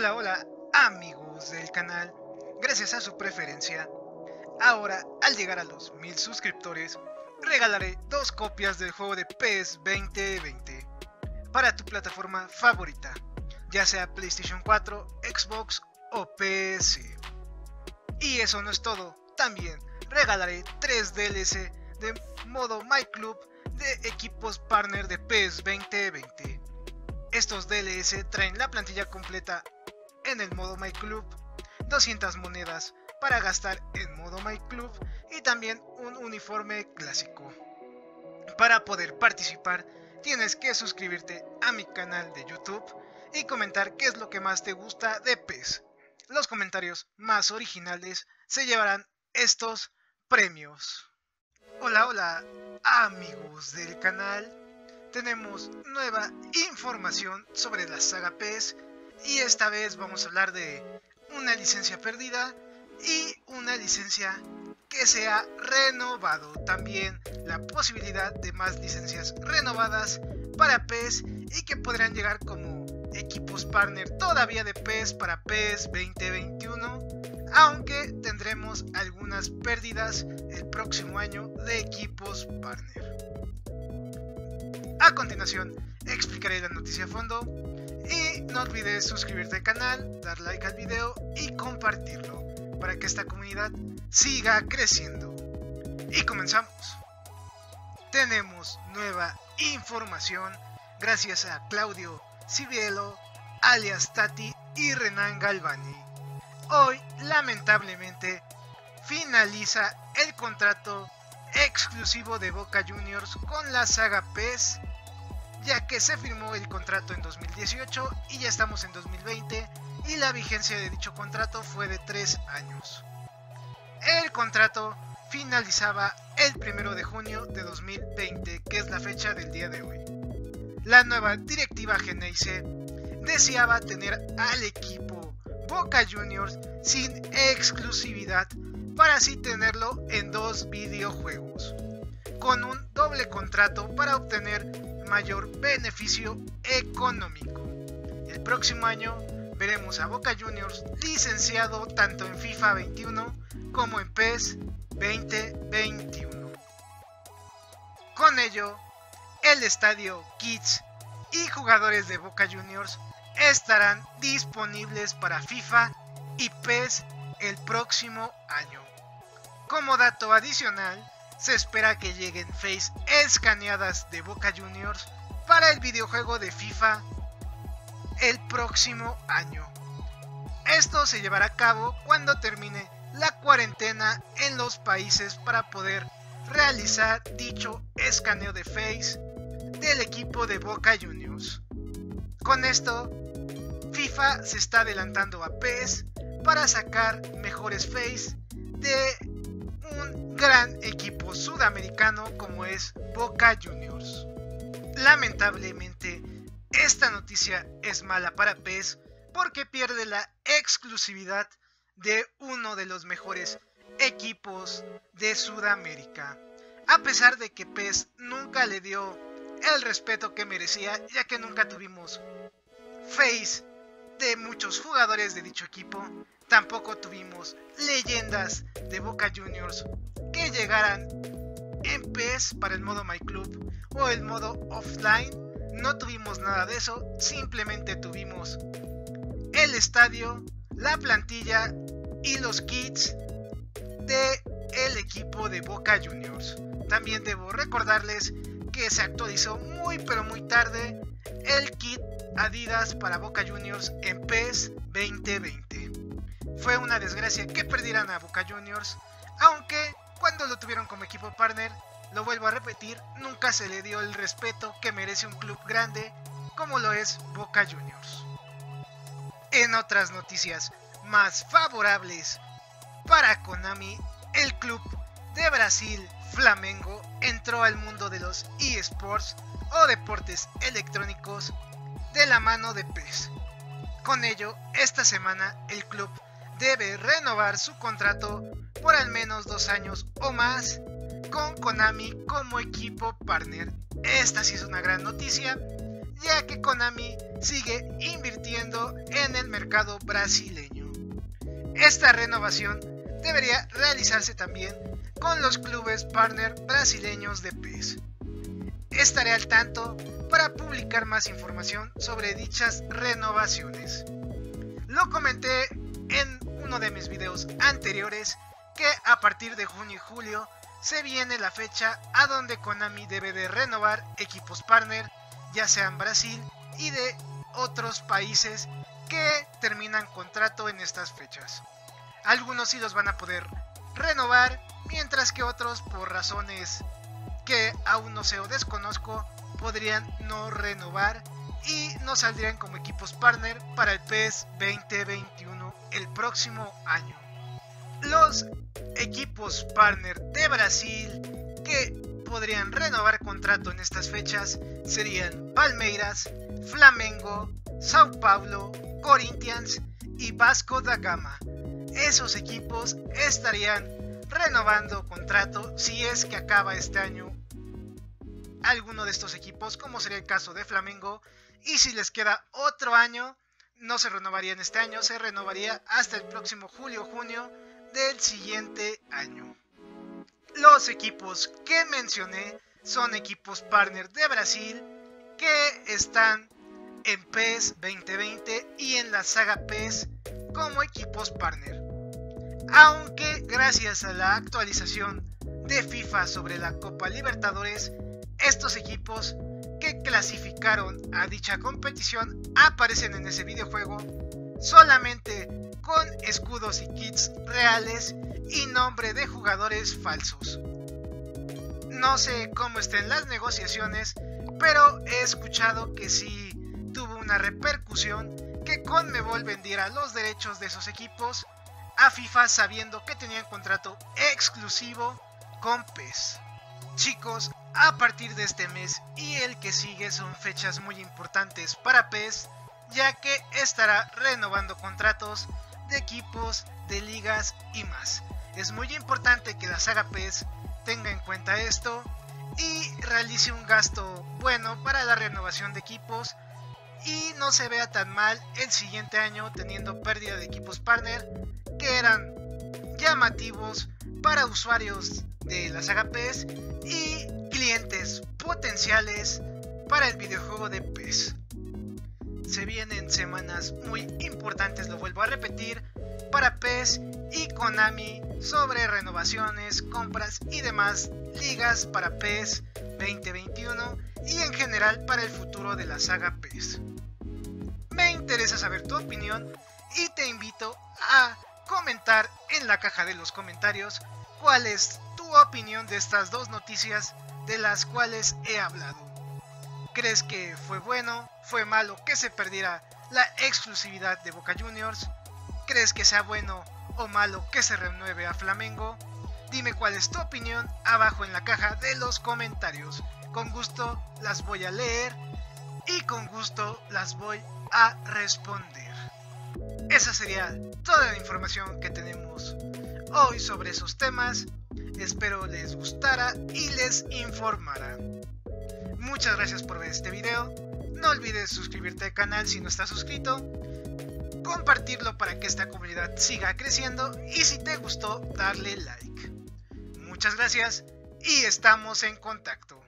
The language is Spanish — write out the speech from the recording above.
Hola, hola amigos del canal. Gracias a su preferencia, ahora al llegar a los mil suscriptores, regalaré dos copias del juego de PES 2020 para tu plataforma favorita, ya sea PlayStation 4, Xbox o PC. Y eso no es todo, también regalaré 3 DLC de modo My Club de equipos partner de PES 2020. Estos DLS traen la plantilla completa en el modo My Club, 200 monedas para gastar en modo My Club y también un uniforme clásico. Para poder participar tienes que suscribirte a mi canal de YouTube y comentar qué es lo que más te gusta de PES. Los comentarios más originales se llevarán estos premios. Hola, hola amigos del canal. Tenemos nueva información sobre la saga PES y esta vez vamos a hablar de una licencia perdida y una licencia que se ha renovado. También la posibilidad de más licencias renovadas para PES y que podrán llegar como equipos partner todavía de PES para PES 2021. Aunque tendremos algunas pérdidas el próximo año de equipos partner. A continuación, explicaré la noticia a fondo y no olvides suscribirte al canal, dar like al video y compartirlo para que esta comunidad siga creciendo. Y comenzamos. Tenemos nueva información gracias a Claudio Cibielo, alias Tati y Renan Galvani. Hoy, lamentablemente, finaliza el contrato exclusivo de Boca Juniors con la saga PES ya que se firmó el contrato en 2018 y ya estamos en 2020 y la vigencia de dicho contrato fue de 3 años. El contrato finalizaba el 1 de junio de 2020, que es la fecha del día de hoy. La nueva directiva Geneise deseaba tener al equipo Boca Juniors sin exclusividad para así tenerlo en dos videojuegos, con un doble contrato para obtener mayor beneficio económico. El próximo año veremos a Boca Juniors licenciado tanto en FIFA 21 como en PES 2021. Con ello, el estadio Kids y jugadores de Boca Juniors estarán disponibles para FIFA y PES el próximo año. Como dato adicional, se espera que lleguen face escaneadas de Boca Juniors para el videojuego de FIFA el próximo año. Esto se llevará a cabo cuando termine la cuarentena en los países para poder realizar dicho escaneo de face del equipo de Boca Juniors. Con esto, FIFA se está adelantando a PES para sacar mejores face de gran equipo sudamericano como es Boca Juniors. Lamentablemente, esta noticia es mala para PES porque pierde la exclusividad de uno de los mejores equipos de Sudamérica. A pesar de que PES nunca le dio el respeto que merecía, ya que nunca tuvimos face de muchos jugadores de dicho equipo, tampoco tuvimos leyendas de Boca Juniors llegaran en PES para el modo My Club o el modo offline. No tuvimos nada de eso, simplemente tuvimos el estadio, la plantilla y los kits de el equipo de Boca Juniors. También debo recordarles que se actualizó muy pero muy tarde el kit Adidas para Boca Juniors en PES 2020. Fue una desgracia que perdieran a Boca Juniors, aunque lo tuvieron como equipo partner, lo vuelvo a repetir, nunca se le dio el respeto que merece un club grande como lo es Boca Juniors. En otras noticias más favorables para Konami, el club de Brasil Flamengo entró al mundo de los eSports o deportes electrónicos de la mano de PES. Con ello, esta semana el club debe renovar su contrato por al menos dos años o más con Konami como equipo partner. Esta sí es una gran noticia, ya que Konami sigue invirtiendo en el mercado brasileño. Esta renovación debería realizarse también con los clubes partner brasileños de PES. Estaré al tanto para publicar más información sobre dichas renovaciones. Lo comenté en uno de mis videos anteriores que a partir de junio y julio se viene la fecha a donde Konami debe de renovar equipos partner, ya sean Brasil y de otros países que terminan contrato en estas fechas. Algunos sí los van a poder renovar, mientras que otros por razones que aún no sé o desconozco podrían no renovar y no saldrían como equipos partner para el PES 2021 el próximo año. Los equipos partner de Brasil que podrían renovar contrato en estas fechas serían Palmeiras, Flamengo, Sao Paulo, Corinthians y Vasco da Gama. Esos equipos estarían renovando contrato si es que acaba este año alguno de estos equipos, como sería el caso de Flamengo, y si les queda otro año, no se renovaría en este año, se renovaría hasta el próximo julio-junio del siguiente año. Los equipos que mencioné son equipos partner de Brasil que están en PES 2020 y en la saga PES como equipos partner. Aunque gracias a la actualización de FIFA sobre la Copa Libertadores, estos equipos que clasificaron a dicha competición aparecen en ese videojuego solamente con escudos y kits reales y nombre de jugadores falsos. No sé cómo estén las negociaciones, pero he escuchado que sí tuvo una repercusión que Conmebol vendiera los derechos de esos equipos a FIFA sabiendo que tenían contrato exclusivo con PES. Chicos, a partir de este mes y el que sigue son fechas muy importantes para PES, ya que estará renovando contratos de equipos, de ligas y más. Es muy importante que la saga PES tenga en cuenta esto y realice un gasto bueno para la renovación de equipos y no se vea tan mal el siguiente año teniendo pérdida de equipos partner que eran llamativos para usuarios de la saga PES y clientes potenciales para el videojuego de PES. Se vienen semanas muy importantes, lo vuelvo a repetir, para PES y Konami sobre renovaciones, compras y demás ligas para PES 2021 y en general para el futuro de la saga PES. Me interesa saber tu opinión y te invito a comentar en la caja de los comentarios cuál es tu opinión de estas dos noticias de las cuales he hablado. ¿Crees que fue bueno, fue malo que se perdiera la exclusividad de Boca Juniors? ¿Crees que sea bueno o malo que se renueve a Flamengo? Dime cuál es tu opinión abajo en la caja de los comentarios. Con gusto las voy a leer y con gusto las voy a responder. Esa sería toda la información que tenemos hoy sobre esos temas. Espero les gustara y les informara. Muchas gracias por ver este video. No olvides suscribirte al canal si no estás suscrito. Compartirlo para que esta comunidad siga creciendo. Y si te gustó, darle like. Muchas gracias y estamos en contacto.